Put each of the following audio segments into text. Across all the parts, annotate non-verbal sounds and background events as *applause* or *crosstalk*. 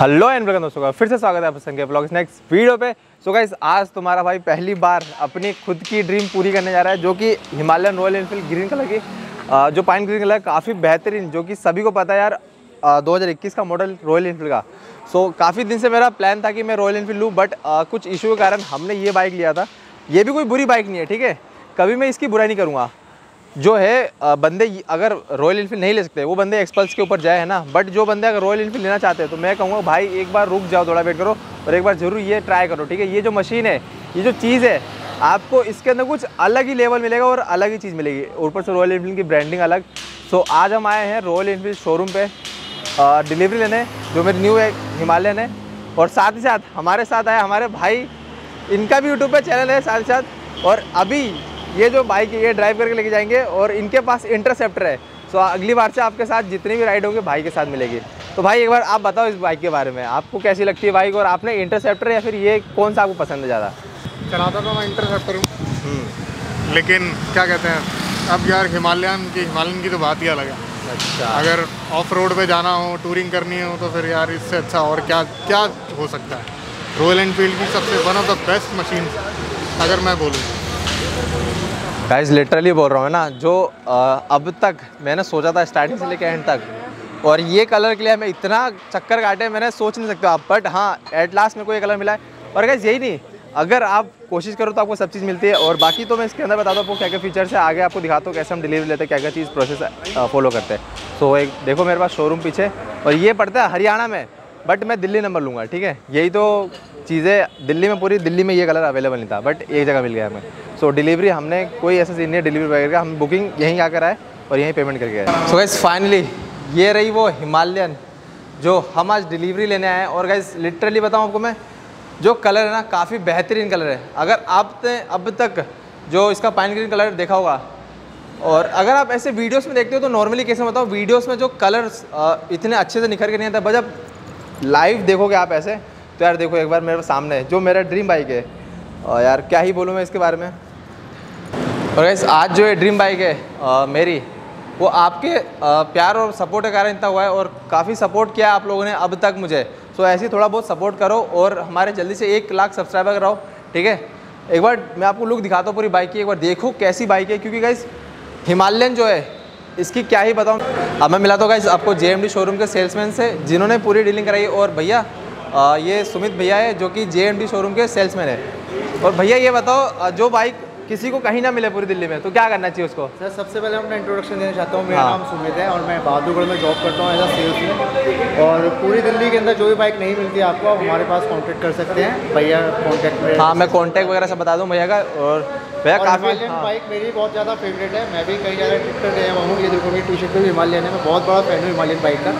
Hello and welcome दोस्तों का फिर से स्वागत है आप ब्लॉग्स नेक्स्ट वीडियो पे। सो गाइस आज तुम्हारा भाई पहली बार अपनी खुद की ड्रीम पूरी करने जा रहा है जो कि Himalayan Royal Enfield green colour की जो पाइन ग्रीन कलर काफ़ी बेहतरीन जो कि सभी को पता है यार अ, 2021 का मॉडल रॉयल एनफील्ड का। सो so, काफ़ी दिन से मेरा प्लान था कि मैं रॉयल एनफील्ड लूँ बट कुछ इशू के कारण हमने ये बाइक लिया था। ये भी कोई बुरी बाइक नहीं है ठीक है? कभी मैं इसकी बुराई नहीं करूँगा। जो है बंदे अगर रॉयल इनफील्ड नहीं ले सकते, वो बंदे एक्सपल्स के ऊपर जाए, है ना? बट जो बंदे अगर रॉयल इनफील्ड लेना चाहते हैं तो मैं कहूँगा, भाई, एक बार रुक जाओ, थोड़ा वेट करो और एक बार ज़रूर ये ट्राई करो, ठीक है? ये जो मशीन है, ये जो चीज़ है, आपको इसके अंदर कुछ अलग ही लेवल मिलेगा और अलग ही चीज़ मिलेगी। ऊपर से रॉयल इनफील्ड की ब्रांडिंग अलग। सो आज हम आए हैं रॉयल इनफील्ड शोरूम पर डिलीवरी लेने, जो मेरी न्यू है, हिमालयन है। और साथ ही साथ, हमारे साथ आए हमारे भाई, इनका भी यूट्यूब पर चैनल है साथ ही साथ। और अभी ये जो बाइक है ये ड्राइव करके लेके जाएँगे और इनके पास इंटरसेप्टर है। सो अगली बार से आपके साथ जितनी भी राइड होंगे भाई के साथ मिलेगी। तो भाई एक बार आप बताओ इस बाइक के बारे में आपको कैसी लगती है बाइक और आपने इंटरसेप्टर या फिर ये कौन सा आपको पसंद है ज़्यादा? चलाता तो मैं इंटरसेप्टर हूँ। लेकिन क्या कहते हैं अब यार हिमालयन की हिमालयन की तो बात ही अलग है। अच्छा। अगर ऑफ़ रोड पे जाना हो टूरिंग करनी हो तो फिर यार इससे अच्छा और क्या क्या हो सकता है? रॉयल एनफील्ड की सबसे one of the best machine अगर मैं बोलूँ। गाइस लिटरली बोल रहा हूँ ना? जो अब तक मैंने सोचा था स्टार्टिंग से लेकर एंड तक। और ये कलर के लिए हमें इतना चक्कर काटे, मैंने सोच नहीं सकते आप बट हाँ एट लास्ट में कोई कलर मिला है। और गाइस यही नहीं, अगर आप कोशिश करो तो आपको सब चीज़ मिलती है। और बाकी तो मैं इसके अंदर बताता हूँ आपको क्या क्या फीचर्स है। आगे आपको दिखाता हूँ कैसे हम डिलीवरी लेते हैं क्या क्या चीज़ प्रोसेस फॉलो करते हैं। सो एक, देखो मेरे पास शोरूम पीछे, और ये पड़ता है हरियाणा में बट मैं दिल्ली नंबर लूँगा, ठीक है? यही तो चीज़ें दिल्ली में पूरी दिल्ली में ये कलर अवेलेबल नहीं था बट एक जगह मिल गया हमें। सो so, डिलीवरी हमने कोई ऐसा सीन नहीं डिलीवरी वगैरह का हम बुकिंग यहीं आकर आए और यहीं पेमेंट करके आए। सो गाइस फाइनली ये रही वो हिमालयन जो हम आज डिलीवरी लेने आए हैं। और गाइस लिटरली बताऊँ आपको मैं जो कलर है ना काफ़ी बेहतरीन कलर है। अगर आपने अब तक जो इसका पाइन ग्रीन कलर देखा होगा और अगर आप ऐसे वीडियोस में देखते हो तो नॉर्मली कैसे बताओ वीडियोस में जो कलर्स इतने अच्छे से निखर के नहीं आता। बट जब लाइव देखोगे आप ऐसे तो यार देखो एक बार मेरे सामने जो मेरा ड्रीम बाइक है। और यार क्या ही बोलूँ मैं इसके बारे में? और guys, आज जो ये ड्रीम बाइक है अ, मेरी वो आपके अ, प्यार और सपोर्ट के कारण इतना हुआ है और काफ़ी सपोर्ट किया आप लोगों ने अब तक मुझे। सो ऐसे ही थोड़ा बहुत सपोर्ट करो और हमारे जल्दी से एक लाख सब्सक्राइबर कराओ ठीक है? एक बार मैं आपको लुक दिखाता हूँ पूरी बाइक की एक बार देखो कैसी बाइक है क्योंकि गाइस हिमालयन जो है इसकी क्या ही बताऊँ। अब मैं मिला तो गाइस आपको जेएमडी शोरूम के सेल्समैन से जिन्होंने पूरी डीलिंग कराई और भैया अ, ये सुमित भैया है जो कि जे शोरूम के सेल्समैन है। और भैया ये बताओ जो बाइक किसी को कहीं ना मिले पूरी दिल्ली में तो क्या करना चाहिए उसको? सर सबसे पहले अपना इंट्रोडक्शन देना चाहता हूँ। मेरा हाँ। नाम सुमित है और मैं बहादुरगढ़ में जॉब करता हूँ एज अ सेल्स में और पूरी दिल्ली के अंदर जो भी बाइक नहीं मिलती आपको आप हमारे पास कांटेक्ट कर सकते हैं। भैया कांटेक्ट में हाँ मैं कॉन्टैक्ट वगैरह सब बता दूँ भैया का। और भैया काफ़ी हाँ, बाइक मेरी बहुत ज़्यादा फेवरेट है। मैं भी कई ज़्यादा ट्रिप पर गया हूँ। ये देखो मेरी टी शर्ट भी हिमालयन है। मैं बहुत बड़ा फ़ैन हूँ हिमालयन बाइक का।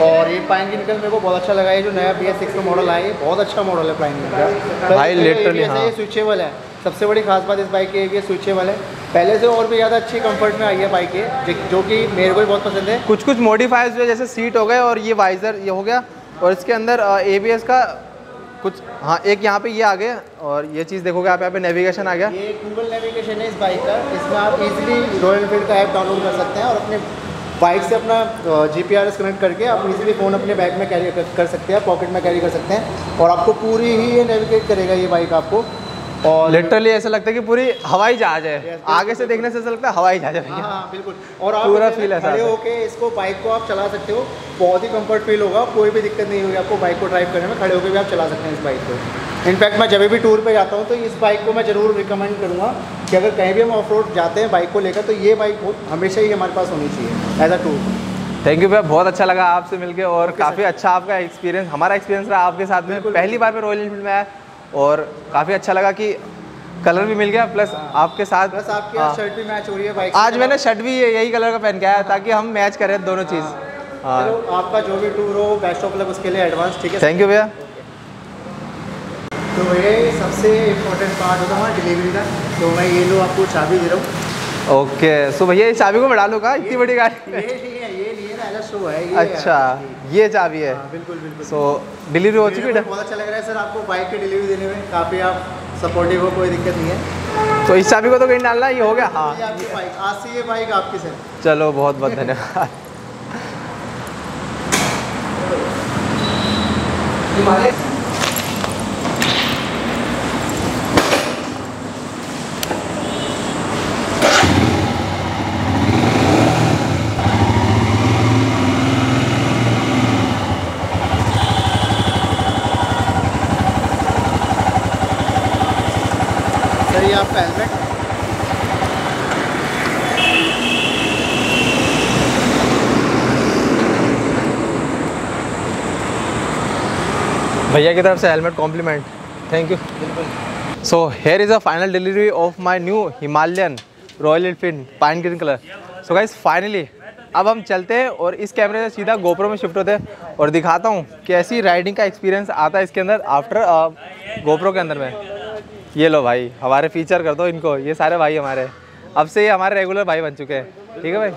और ये पाइन गिनकल मेरे को बहुत अच्छा लगा ये जो नया बी एस सिक्स का मॉडल आया है बहुत अच्छा मॉडल है पाइन का भाई, literally, हाँ। ये स्विचेबल है। सबसे बड़ी खास बात इस बाइक की है कि ये स्विचेबल है। पहले से और भी ज़्यादा अच्छी कंफर्ट में आई है बाइक ये जो- जो कि मेरे को भी बहुत पसंद है। कुछ कुछ मॉडिफाइज हुए जैसे सीट हो गए और ये वाइजर ये हो गया। और इसके अंदर ABS का कुछ हाँ एक यहाँ पे ये आ गया। और ये चीज़ देखोगे आप यहाँ पे नेविगेशन आ गया। ये गूगल नेविगेशन है इस बाइक का। इसमें आप इजीली रॉयल एनफील्ड का ऐप डाउनलोड कर सकते हैं और अपने बाइक से अपना G P R S connect करके आप इजीली फ़ोन अपने बैग में कैरी कर, सकते हैं पॉकेट में कैरी कर सकते हैं और आपको पूरी ही ये नेविगेट करेगा ये बाइक आपको। और लिटरली ऐसा लगता है कि पूरी हवाई जहाज़ है। Yes, आगे से देखने से ऐसा लगता है हवाई जहाज़ है हाँ भैया। हाँ बिल्कुल। और आप पूरा फील ऐसा होके इसको बाइक को आप चला सकते हो बहुत ही कंफर्ट फील होगा कोई भी दिक्कत नहीं होगी आपको बाइक को ड्राइव करने में खड़े होकर भी आप चला सकते हैं इस बाइक को। इनफैक्ट मैं जब भी टूर पे जाता हूँ तो इस बाइक को मैं ज़रूर रिकमेंड करूँगा कि अगर कहीं भी हम ऑफ़ रोड जाते हैं बाइक को लेकर तो ये बाइक बहुत हमेशा ही हमारे पास होनी चाहिए as a tour thank you भैया बहुत अच्छा लगा आपसे मिलके और काफ़ी अच्छा आपका एक्सपीरियंस हमारा एक्सपीरियंस रहा आपके साथ में पहली बार मैं रॉयल इनफील्ड में आया और काफ़ी अच्छा लगा कि कलर भी मिल गया प्लस आपके साथ प्लस आपकी हाँ। शर्ट भी मैच हो रही है बाइक आज मैंने शर्ट भी यही कलर का पहन के आया ताकि हम मैच करें दोनों चीज़। हाँ. आपका जो भी टूर हो बेस्ट ऑफ़ लक उसके लिए एडवांस ठीक है थैंक यू भैया. तो ये सबसे इम्पोर्टेंट पार्ट होता है हमारा डिलीवरी का। तो मैं ये लो आपको चाबी दे रहा हूँ। ओके सो भैया इस चाबी को मैं डालूँगा इतनी बड़ी गाड़ी ये नहीं है ये है ना शो है ये अच्छा। ये चाबी है। हाँ, बिल्कुल बिल्कुल। सो डिलीवरी हो चुकी है बहुत अच्छा लग रहा है सर आपको बाइक की डिलीवरी देने में। काफ़ी आप सपोर्टिव हो कोई दिक्कत नहीं है। तो इस चाबी को तो कहीं डालना है, ये हो गया? हाँ। ये आज से ये बाइक आपकी सर चलो बहुत बहुत धन्यवाद। *laughs* सर ये आपका हेलमेट। भैया की तरफ़ से helmet compliment thank you so here is a final delivery of my new Himalayan Royal Enfield pine green colour so guys finally अब हम चलते हैं और इस कैमरे से सीधा गोप्रो में शिफ्ट होते हैं और दिखाता हूँ कैसी राइडिंग का एक्सपीरियंस आता है इसके अंदर आफ्टर गोप्रो के अंदर में। ये लो भाई हमारे फीचर कर दो इनको। ये सारे भाई हमारे। अब से ये हमारे रेगुलर भाई बन चुके हैं। ठीक है भाई?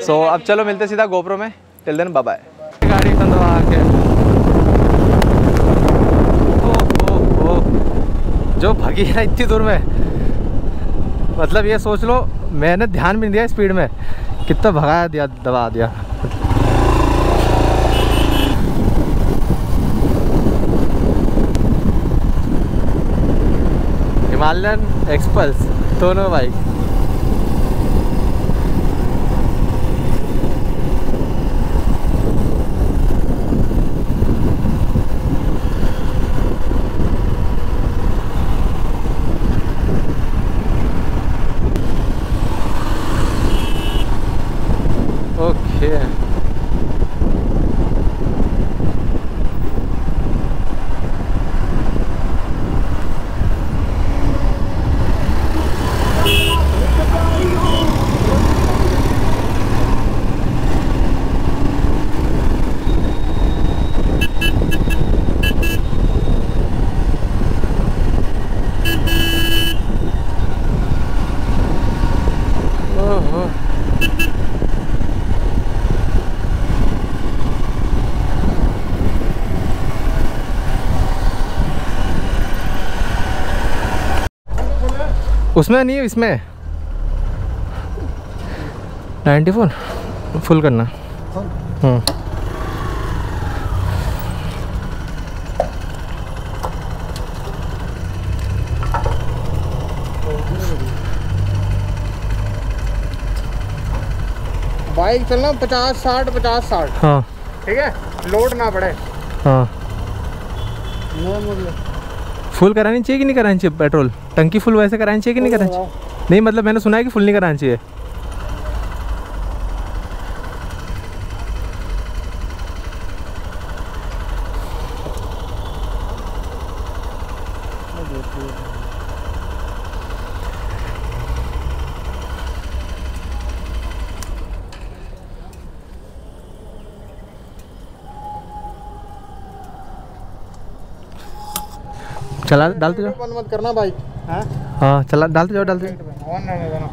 सो so, अब चलो मिलते सीधा गोप्रो में। टिल देन बाय गाड़ी खंडवा के ओ, ओ, ओ। जो भगी है इतनी दूर में। मतलब ये सोच लो मैंने ध्यान भी नहीं दिया स्पीड में। कितना भगाया दिया दबा दिया। हिमालयन एक्सपल्स दोनों बाइक ओके ओहो उसमें नहीं है इसमें। 94 फुल करना। हम्म। बाइक चलना पचास साठ पचास साठ। हाँ। ठीक है? लोड ना पड़े। हाँ। फुल करानी चाहिए कि नहीं करानी चाहिए? पेट्रोल? टंकी फुल वैसे करानी चाहिए कि नहीं करानी चाहिए? नहीं मतलब मैंने सुना है कि फुल नहीं करानी चाहिए। चला डालते जाओ। बंद मत करना भाई हाँ? हाँ चला डालते जाओ डालते जाओ ऑन रहने देना